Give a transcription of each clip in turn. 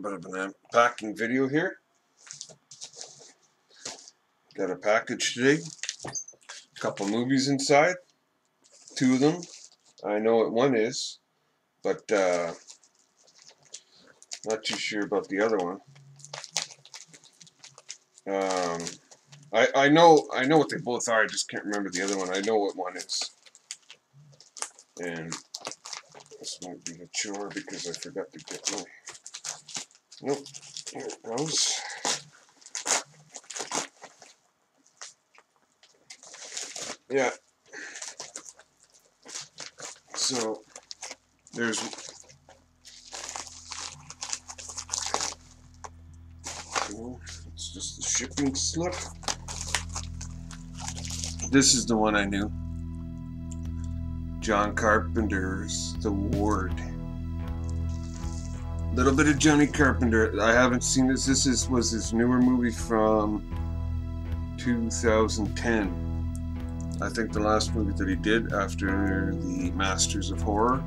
bit of an unpacking video here. Got a package today. A couple movies inside. Two of them. I know what one is, but uh, not too sure about the other one. Um, I I know I know what they both are. I just can't remember the other one. I know what one is. And this might be a chore because I forgot to get my. Nope. Here it goes. Yeah. So there's it's just the shipping slip. This is the one I knew. John Carpenter's The Ward. A Little bit of Johnny Carpenter. I haven't seen this. This is was his newer movie from 2010. I think the last movie that he did after the Masters of Horror.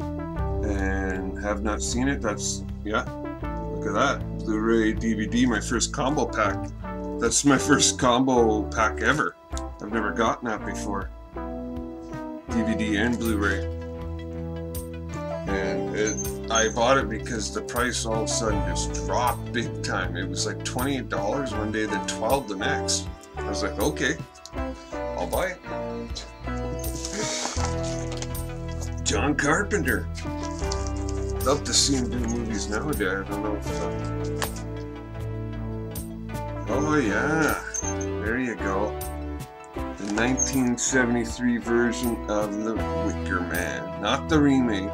And have not seen it. That's yeah. Look at that. Blu-ray DVD, my first combo pack. That's my first combo pack ever. I've never gotten that before. DVD and Blu-ray. And it, I bought it because the price all of a sudden just dropped big time. It was like $28 one day, then 12 the next. I was like, okay, I'll buy it. John Carpenter. Love to see him do movies nowadays. I don't know if. Uh... Oh yeah, there you go. The 1973 version of The Wicker Man, not the remake.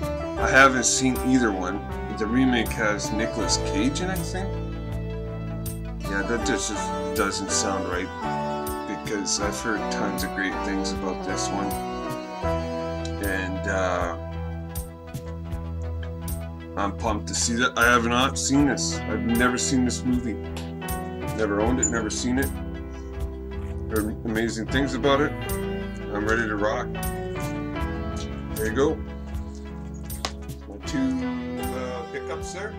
I haven't seen either one. The remake has Nicolas Cage in, it, I think. Yeah, that just doesn't sound right because I've heard tons of great things about this one. And uh, I'm pumped to see that. I have not seen this. I've never seen this movie. Never owned it, never seen it. Heard amazing things about it. I'm ready to rock. There you go. My two uh, pickups there.